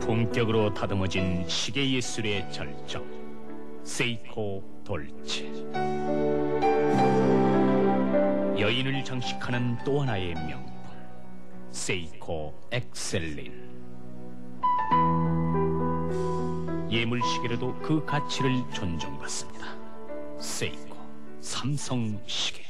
본격으로 다듬어진 시계 예술의 절정 세이코 돌체. 여인을 장식하는 또 하나의 명품 세이코 엑셀린. 예물 시계로도 그 가치를 존중받습니다. 세이코 삼성 시계.